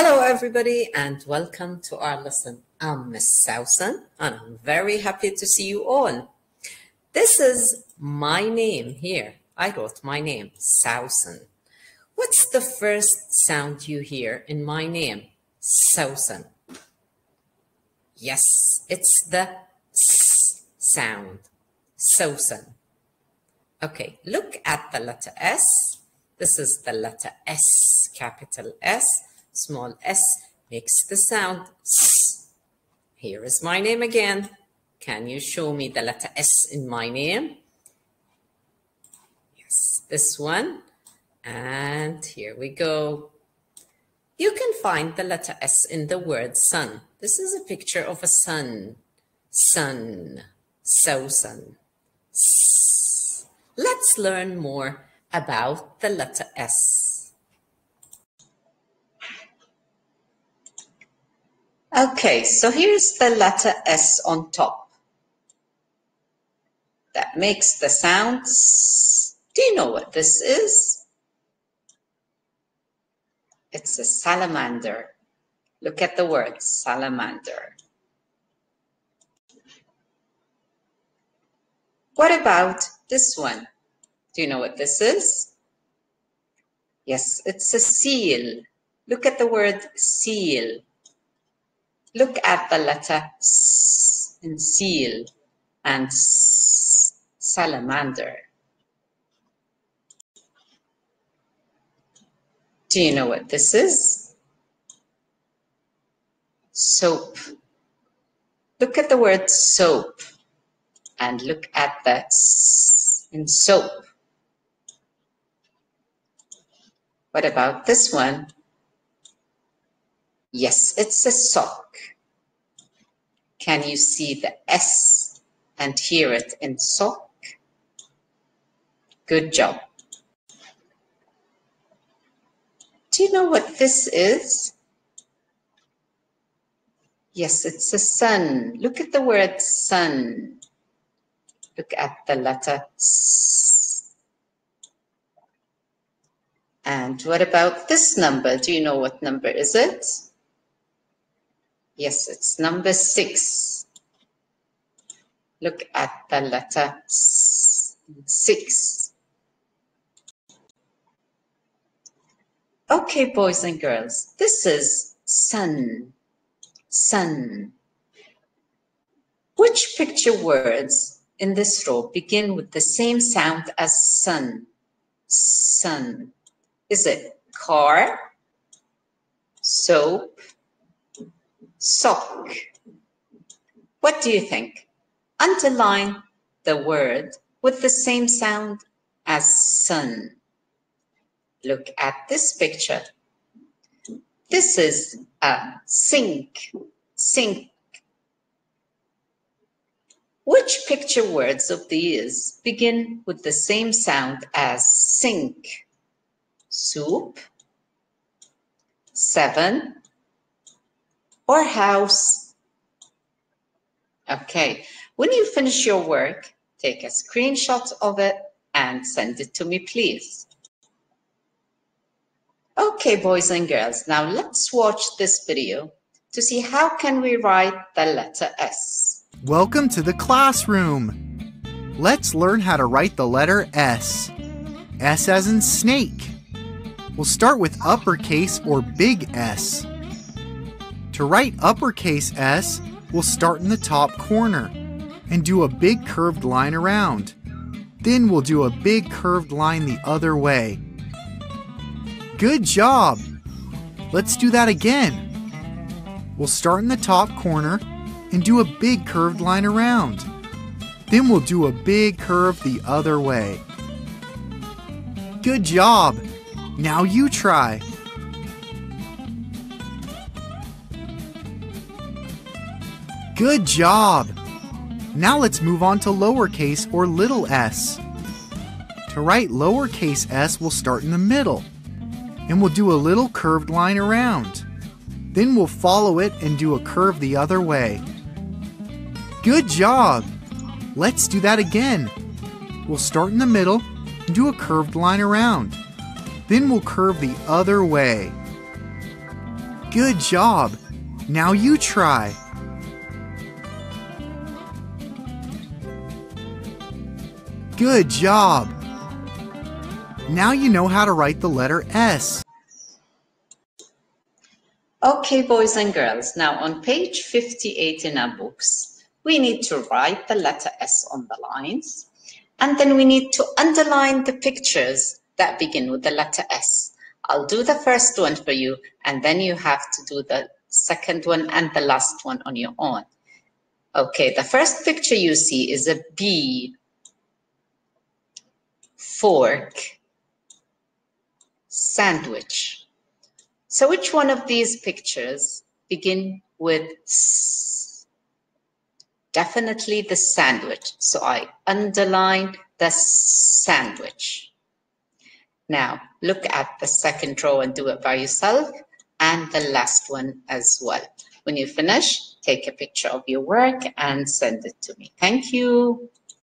Hello, everybody, and welcome to our lesson. I'm Miss Sawsan, and I'm very happy to see you all. This is my name here. I wrote my name, Sawsan. What's the first sound you hear in my name? Sawsan. Yes, it's the S sound. Sawsan. Okay, look at the letter S. This is the letter S, capital S small s makes the sound s. Here is my name again. Can you show me the letter S in my name? Yes, this one. And here we go. You can find the letter S in the word sun. This is a picture of a sun. Sun. So sun. S. Let's learn more about the letter S. Okay, so here's the letter S on top. That makes the sound S. Do you know what this is? It's a salamander. Look at the word salamander. What about this one? Do you know what this is? Yes, it's a seal. Look at the word seal. Look at the letter S in seal and salamander. Do you know what this is? Soap. Look at the word soap and look at the S in soap. What about this one? Yes, it's a sock. Can you see the S and hear it in sock? Good job. Do you know what this is? Yes, it's a sun. Look at the word sun. Look at the letter S. And what about this number? Do you know what number is it? Yes, it's number six. Look at the letter six. Okay, boys and girls, this is sun, sun. Which picture words in this row begin with the same sound as sun? Sun. Is it car, soap, sock. What do you think? Underline the word with the same sound as sun. Look at this picture. This is a sink, sink. Which picture words of these begin with the same sound as sink? Soup, seven, or house. Okay, when you finish your work, take a screenshot of it and send it to me, please. Okay, boys and girls, now let's watch this video to see how can we write the letter S. Welcome to the classroom. Let's learn how to write the letter S. S as in snake. We'll start with uppercase or big S. To write uppercase S, we'll start in the top corner and do a big curved line around. Then we'll do a big curved line the other way. Good job! Let's do that again. We'll start in the top corner and do a big curved line around. Then we'll do a big curve the other way. Good job! Now you try. Good job! Now let's move on to lowercase or little s. To write lowercase s, we'll start in the middle and we'll do a little curved line around. Then we'll follow it and do a curve the other way. Good job! Let's do that again. We'll start in the middle and do a curved line around. Then we'll curve the other way. Good job. Now you try. Good job. Now you know how to write the letter S. Okay, boys and girls, now on page 58 in our books, we need to write the letter S on the lines, and then we need to underline the pictures that begin with the letter S. I'll do the first one for you, and then you have to do the second one and the last one on your own. Okay, the first picture you see is a bee, fork, sandwich. So which one of these pictures begin with S? Definitely the sandwich. So I underline the sandwich. Now look at the second row and do it by yourself and the last one as well. When you finish, take a picture of your work and send it to me. Thank you.